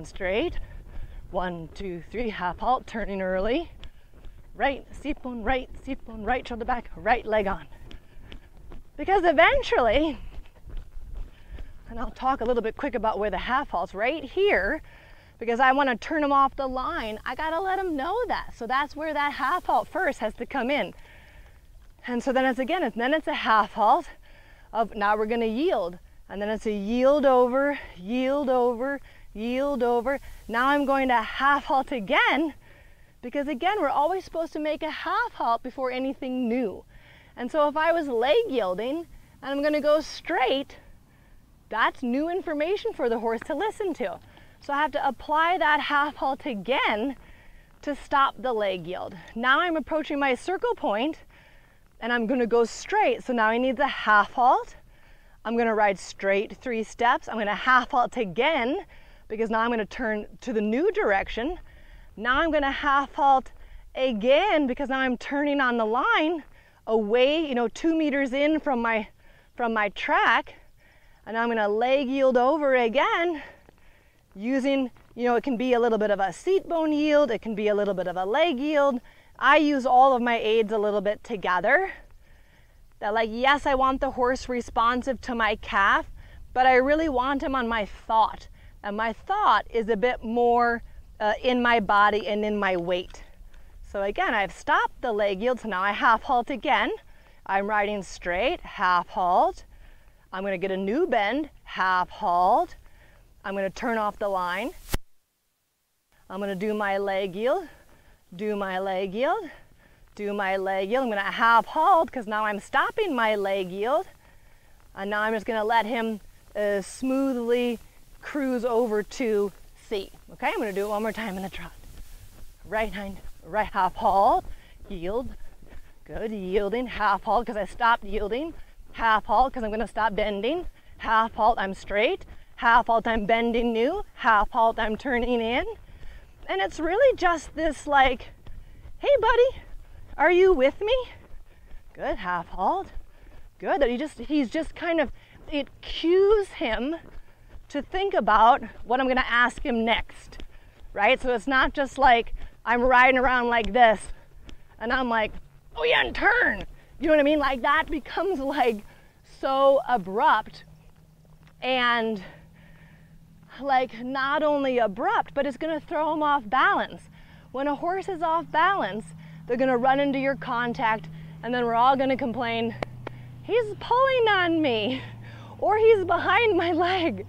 stand straight. One, two, three, half halt, turning early. Right, seat bone right, seat bone right, shoulder back, right leg on. Because eventually, and I'll talk a little bit quick about where the half halt's right here, because I want to turn them off the line, I got to let them know that. So that's where that half halt first has to come in. And so then it's again, then it's a half halt of now we're going to yield. And then it's a yield over, yield over, yield over. Now I'm going to half halt again because again, we're always supposed to make a half halt before anything new. And so if I was leg yielding and I'm going to go straight, that's new information for the horse to listen to. So I have to apply that half halt again to stop the leg yield. Now I'm approaching my circle point and I'm gonna go straight. So now I need the half halt. I'm gonna ride straight three steps. I'm gonna half halt again because now I'm gonna turn to the new direction. Now I'm gonna half halt again because now I'm turning on the line away, you know, two meters in from my, from my track. And I'm gonna leg yield over again using, you know, it can be a little bit of a seat bone yield, it can be a little bit of a leg yield, I use all of my aids a little bit together. That like, yes, I want the horse responsive to my calf, but I really want him on my thought. And my thought is a bit more uh, in my body and in my weight. So again, I've stopped the leg yield, so now I half halt again. I'm riding straight, half halt. I'm gonna get a new bend, half halt. I'm gonna turn off the line. I'm gonna do my leg yield, do my leg yield, do my leg yield. I'm gonna half halt because now I'm stopping my leg yield. And now I'm just gonna let him uh, smoothly cruise over to C. Okay, I'm gonna do it one more time in the trot. Right hind, right half halt, yield. Good, yielding, half halt because I stopped yielding. Half halt because I'm gonna stop bending. Half halt, I'm straight. Half halt, I'm bending new. Half halt, I'm turning in. And it's really just this like, hey buddy, are you with me? Good, half halt. Good, that he just he's just kind of it cues him to think about what I'm gonna ask him next. Right? So it's not just like I'm riding around like this and I'm like, oh yeah, and turn. You know what I mean? Like that becomes like so abrupt and like not only abrupt, but it's going to throw him off balance. When a horse is off balance, they're to run into your contact, and then we're all to complain, he's pulling on me, or he's behind my leg.